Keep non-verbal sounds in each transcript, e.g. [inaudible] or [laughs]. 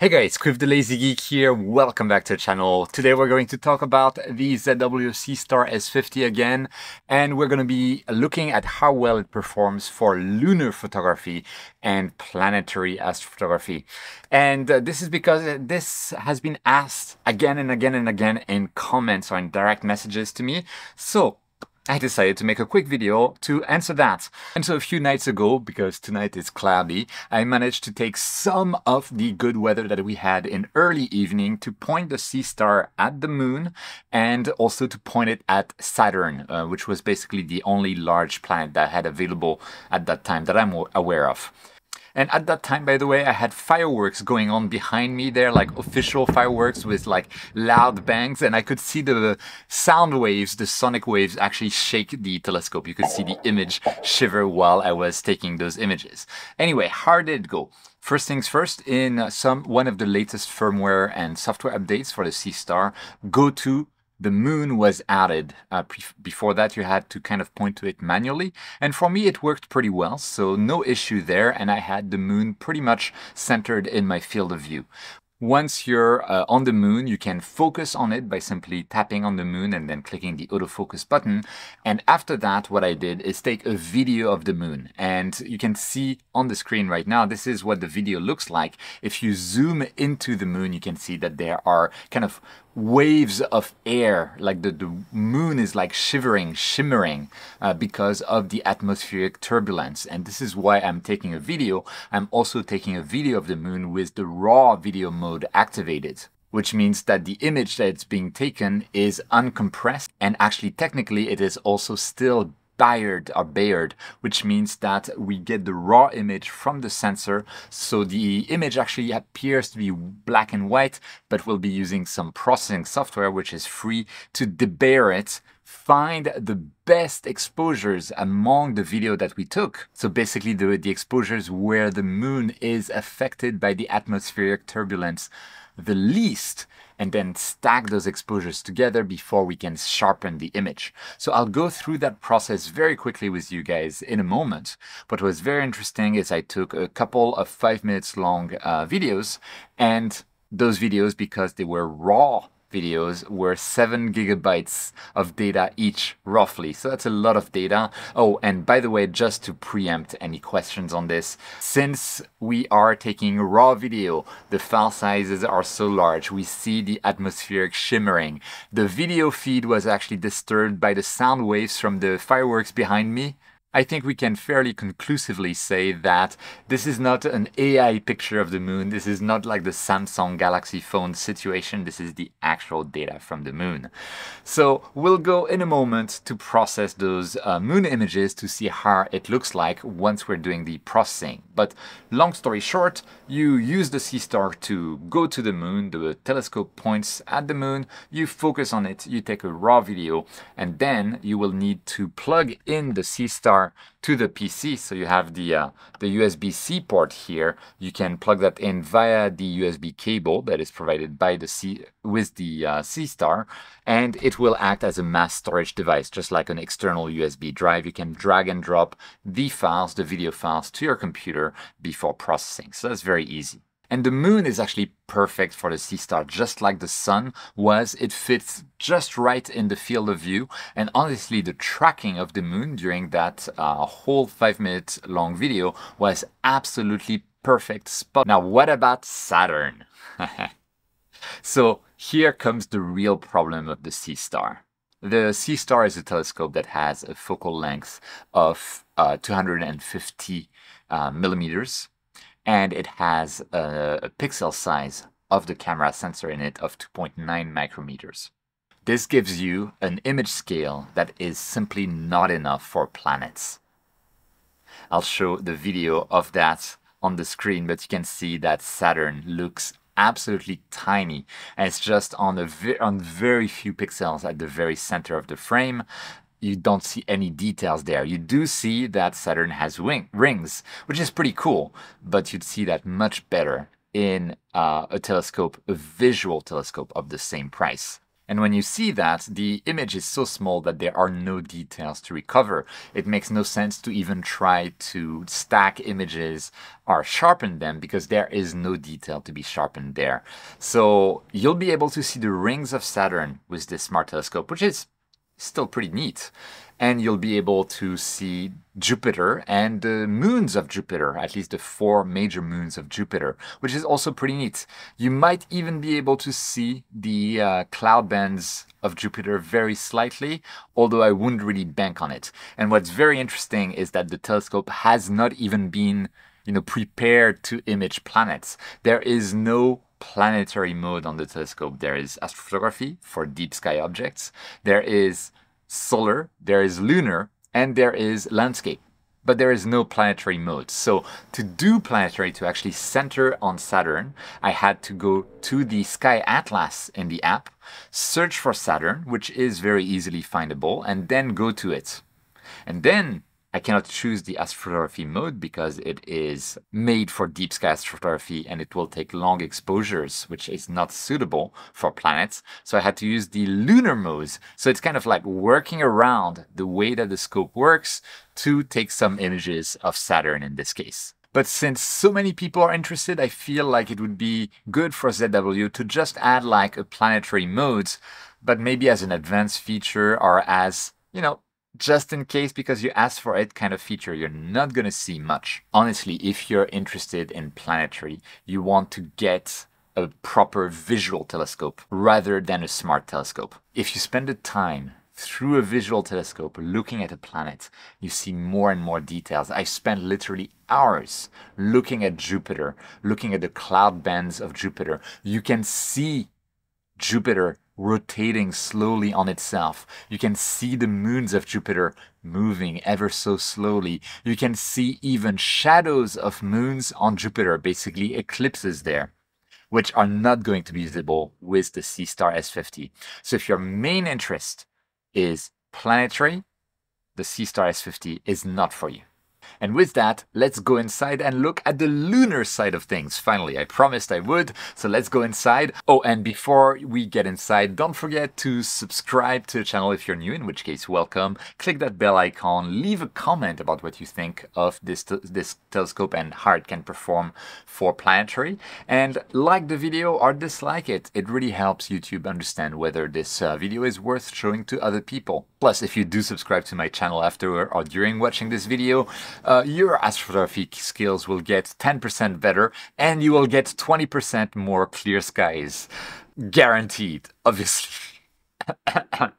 Hey guys, Cuiv the Lazy Geek here. Welcome back to the channel. Today we're going to talk about the ZWO Seestar S50 again, and we're going to be looking at how well it performs for lunar photography and planetary astrophotography. And uh, this is because this has been asked again and again and again in comments or in direct messages to me. So I decided to make a quick video to answer that. And so a few nights ago, because tonight is cloudy, I managed to take some of the good weather that we had in early evening to point the Seestar at the moon and also to point it at Saturn, uh, which was basically the only large planet that I had available at that time that I'm aware of. And at that time, by the way, I had fireworks going on behind me there, like official fireworks with like loud bangs. And I could see the sound waves, the sonic waves actually shake the telescope. You could see the image shiver while I was taking those images. Anyway, how did it go? First things first, in some one of the latest firmware and software updates for the Seestar, go to the moon was added. Uh, before that, you had to kind of point to it manually. And for me, it worked pretty well, so no issue there. And I had the moon pretty much centered in my field of view. Once you're uh, on the moon, you can focus on it by simply tapping on the moon and then clicking the autofocus button. And after that, what I did is take a video of the moon. And you can see on the screen right now, this is what the video looks like. If you zoom into the moon, you can see that there are kind of waves of air like the, the moon is like shivering shimmering uh, because of the atmospheric turbulence and this is why i'm taking a video i'm also taking a video of the moon with the raw video mode activated which means that the image that's being taken is uncompressed and actually technically it is also still Bayered or Bayered, which means that we get the raw image from the sensor. So the image actually appears to be black and white, but we'll be using some processing software, which is free to debayer it find the best exposures among the video that we took. So basically the, the exposures where the moon is affected by the atmospheric turbulence the least and then stack those exposures together before we can sharpen the image. So I'll go through that process very quickly with you guys in a moment. What was very interesting is I took a couple of five minutes long uh, videos and those videos because they were raw videos were 7 gigabytes of data each, roughly. So that's a lot of data. Oh, and by the way, just to preempt any questions on this, since we are taking raw video, the file sizes are so large, we see the atmospheric shimmering. The video feed was actually disturbed by the sound waves from the fireworks behind me. I think we can fairly conclusively say that this is not an AI picture of the moon. This is not like the Samsung Galaxy phone situation. This is the actual data from the moon. So we'll go in a moment to process those uh, moon images to see how it looks like once we're doing the processing. But long story short, you use the Seestar to go to the moon. The telescope points at the moon. You focus on it. You take a raw video and then you will need to plug in the Sea To the PC. So you have the, uh, the USB-C port here. You can plug that in via the USB cable that is provided by the C with the uh, Seestar, and it will act as a mass storage device, just like an external USB drive. You can drag and drop the files, the video files, to your computer before processing. So that's very easy. And the moon is actually perfect for the Seestar, just like the sun was. It fits just right in the field of view. And honestly, the tracking of the moon during that uh, whole five minute long video was absolutely perfect spot. Now, what about Saturn? [laughs] so here comes the real problem of the Seestar. The Seestar is a telescope that has a focal length of uh, 250 uh, millimeters and it has a, a pixel size of the camera sensor in it of 2.9 micrometers. This gives you an image scale that is simply not enough for planets. I'll show the video of that on the screen, but you can see that Saturn looks absolutely tiny and it's just on a on very few pixels at the very center of the frame you don't see any details there. You do see that Saturn has wing, rings, which is pretty cool, but you'd see that much better in uh, a telescope, a visual telescope of the same price. And when you see that, the image is so small that there are no details to recover. It makes no sense to even try to stack images or sharpen them because there is no detail to be sharpened there. So you'll be able to see the rings of Saturn with this smart telescope, which is still pretty neat and you'll be able to see Jupiter and the moons of Jupiter, at least the four major moons of Jupiter, which is also pretty neat. You might even be able to see the uh, cloud bands of Jupiter very slightly, although I wouldn't really bank on it. And what's very interesting is that the telescope has not even been you know, prepared to image planets. There is no planetary mode on the telescope. There is astrophotography for deep sky objects. There is solar, there is lunar, and there is landscape. But there is no planetary mode. So to do planetary, to actually center on Saturn, I had to go to the Sky Atlas in the app, search for Saturn, which is very easily findable, and then go to it. And then I cannot choose the astrophotography mode because it is made for deep sky astrophotography and it will take long exposures, which is not suitable for planets. So I had to use the lunar mode. So it's kind of like working around the way that the scope works to take some images of Saturn in this case. But since so many people are interested, I feel like it would be good for ZW to just add like a planetary mode, but maybe as an advanced feature or as, you know, just in case because you asked for it kind of feature you're not going to see much. Honestly, if you're interested in planetary, you want to get a proper visual telescope rather than a smart telescope. If you spend the time through a visual telescope looking at a planet, you see more and more details. I spent literally hours looking at Jupiter, looking at the cloud bands of Jupiter. You can see Jupiter rotating slowly on itself. You can see the moons of Jupiter moving ever so slowly. You can see even shadows of moons on Jupiter, basically eclipses there, which are not going to be visible with the Seestar S50. So if your main interest is planetary, the Seestar S50 is not for you. And with that, let's go inside and look at the lunar side of things. Finally, I promised I would, so let's go inside. Oh, and before we get inside, don't forget to subscribe to the channel if you're new, in which case, welcome. Click that bell icon, leave a comment about what you think of this, this telescope and how it can perform for planetary. And like the video or dislike it. It really helps YouTube understand whether this uh, video is worth showing to other people. Plus, if you do subscribe to my channel after or during watching this video, uh, your astrophotography skills will get 10% better and you will get 20% more clear skies. Guaranteed, obviously. [coughs]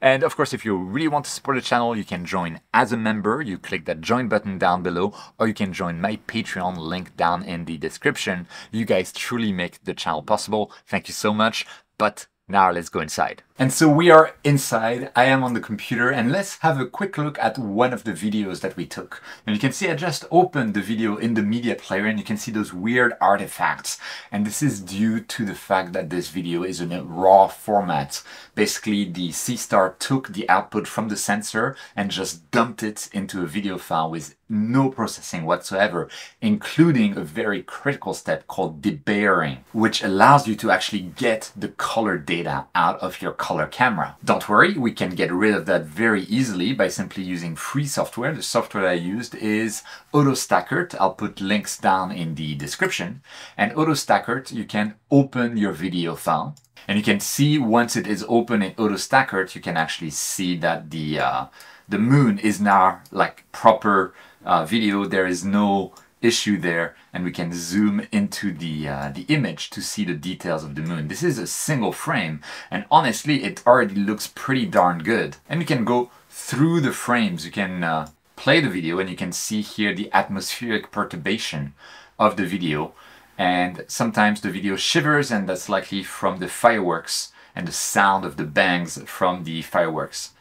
And of course, if you really want to support the channel, you can join as a member. You click that join button down below, or you can join my Patreon link down in the description. You guys truly make the channel possible. Thank you so much. But now let's go inside. And so we are inside, I am on the computer and let's have a quick look at one of the videos that we took. And you can see I just opened the video in the media player and you can see those weird artifacts. And this is due to the fact that this video is in a raw format. Basically the Seestar took the output from the sensor and just dumped it into a video file with no processing whatsoever, including a very critical step called debayering, which allows you to actually get the color data out of your camera. Don't worry, we can get rid of that very easily by simply using free software. The software I used is AutoStakkert. I'll put links down in the description. And AutoStakkert, you can open your video file and you can see once it is open in AutoStakkert, you can actually see that the uh, the moon is now like proper uh, video. There is no issue there and we can zoom into the uh, the image to see the details of the moon. This is a single frame and honestly it already looks pretty darn good. And you can go through the frames, you can uh, play the video and you can see here the atmospheric perturbation of the video and sometimes the video shivers and that's likely from the fireworks and the sound of the bangs from the fireworks.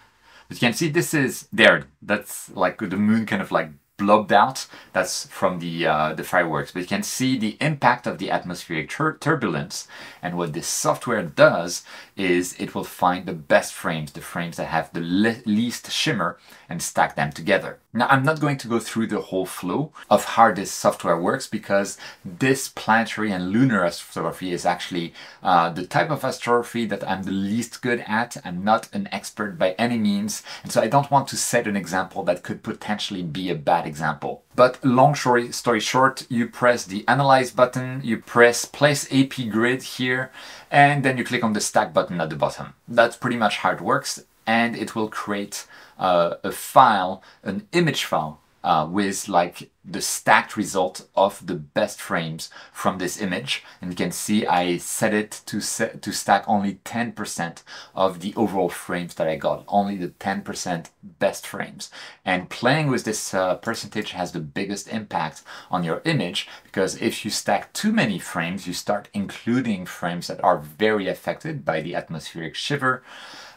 But you can see this is there, that's like the moon kind of like blobbed out. That's from the, uh, the fireworks. But you can see the impact of the atmospheric tur turbulence. And what this software does is it will find the best frames, the frames that have the le least shimmer, and stack them together. Now, I'm not going to go through the whole flow of how this software works because this planetary and lunar astrophotography is actually uh, the type of astrophotography that I'm the least good at. I'm not an expert by any means, and so I don't want to set an example that could potentially be a bad example. But long story, story short, you press the Analyze button, you press Place AP Grid here, and then you click on the Stack button at the bottom. That's pretty much how it works, and it will create uh, a file, an image file uh, with like the stacked result of the best frames from this image. And you can see I set it to set to stack only 10% of the overall frames that I got, only the 10% best frames. And playing with this uh, percentage has the biggest impact on your image because if you stack too many frames, you start including frames that are very affected by the atmospheric shiver.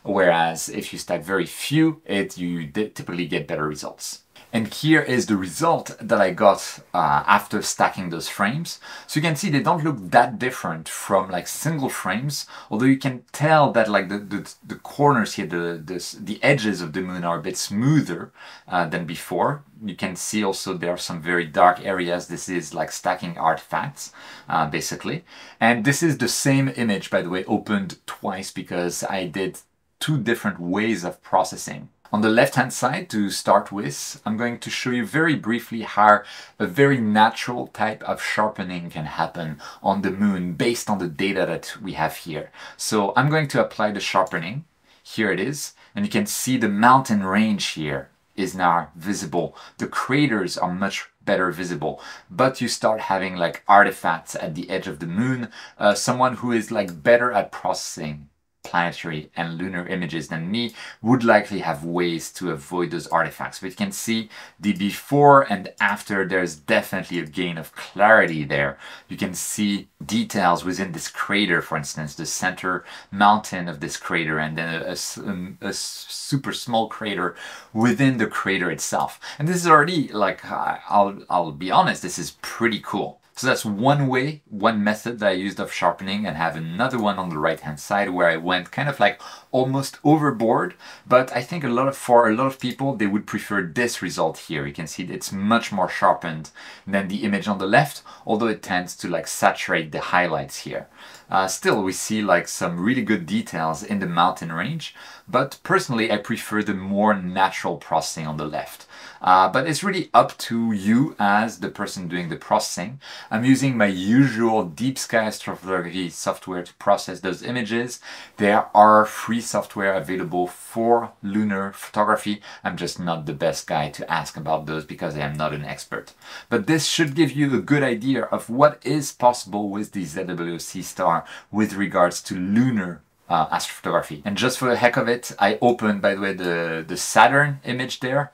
Whereas if you stack very few, it you typically get better results. And here is the result that I got uh, after stacking those frames. So you can see they don't look that different from like single frames, although you can tell that like the, the, the corners here, the, the, the edges of the moon are a bit smoother uh, than before. You can see also there are some very dark areas. This is like stacking artifacts, uh, basically. And this is the same image, by the way, opened twice because I did two different ways of processing. On the left hand side to start with, I'm going to show you very briefly how a very natural type of sharpening can happen on the moon based on the data that we have here. So I'm going to apply the sharpening. Here it is. And you can see the mountain range here is now visible. The craters are much better visible but you start having like artifacts at the edge of the moon uh, someone who is like better at processing planetary and lunar images than me would likely have ways to avoid those artifacts. But you can see the before and after, there's definitely a gain of clarity there. You can see details within this crater, for instance, the center mountain of this crater and then a, a, um, a super small crater within the crater itself. And this is already like, I'll, I'll be honest, this is pretty cool. So that's one way, one method that I used of sharpening and have another one on the right hand side where I went kind of like almost overboard. But I think a lot of, for a lot of people, they would prefer this result here. You can see it's much more sharpened than the image on the left, although it tends to like saturate the highlights here. Uh, still, we see like some really good details in the mountain range, but personally I prefer the more natural processing on the left. Uh, but it's really up to you as the person doing the processing. I'm using my usual Deep Sky Astrophotography software to process those images. There are free software available for lunar photography. I'm just not the best guy to ask about those because I am not an expert. But this should give you a good idea of what is possible with the ZWO Seestar with regards to lunar uh, astrophotography. And just for the heck of it, I opened, by the way, the, the Saturn image there.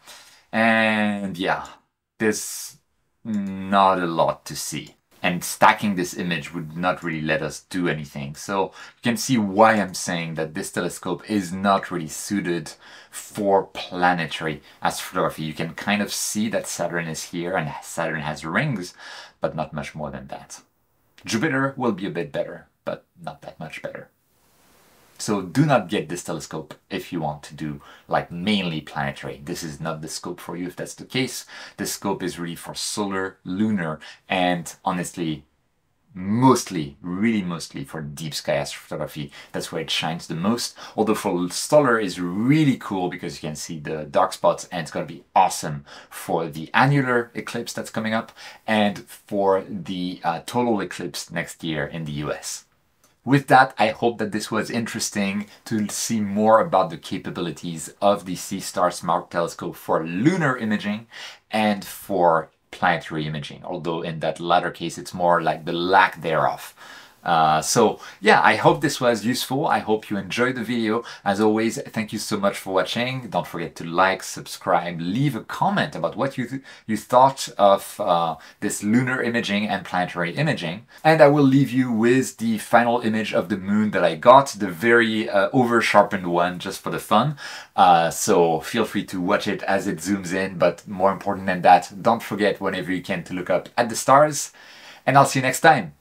And yeah, there's not a lot to see. And stacking this image would not really let us do anything. So you can see why I'm saying that this telescope is not really suited for planetary astrophotography. You can kind of see that Saturn is here and Saturn has rings, but not much more than that. Jupiter will be a bit better, but not that much better. So do not get this telescope if you want to do like mainly planetary. This is not the scope for you if that's the case. The scope is really for solar, lunar, and honestly, mostly, really mostly for deep sky astrophotography. That's where it shines the most. Although for solar is really cool because you can see the dark spots and it's going to be awesome for the annular eclipse that's coming up and for the uh, total eclipse next year in the US. With that, I hope that this was interesting to see more about the capabilities of the Seestar Smart Telescope for lunar imaging and for planetary imaging, although in that latter case it's more like the lack thereof. Uh, so yeah, I hope this was useful. I hope you enjoyed the video. As always, thank you so much for watching. Don't forget to like, subscribe, leave a comment about what you, th you thought of uh, this lunar imaging and planetary imaging. And I will leave you with the final image of the moon that I got, the very uh, over-sharpened one just for the fun. Uh, so feel free to watch it as it zooms in, but more important than that, don't forget whenever you can to look up at the stars. And I'll see you next time.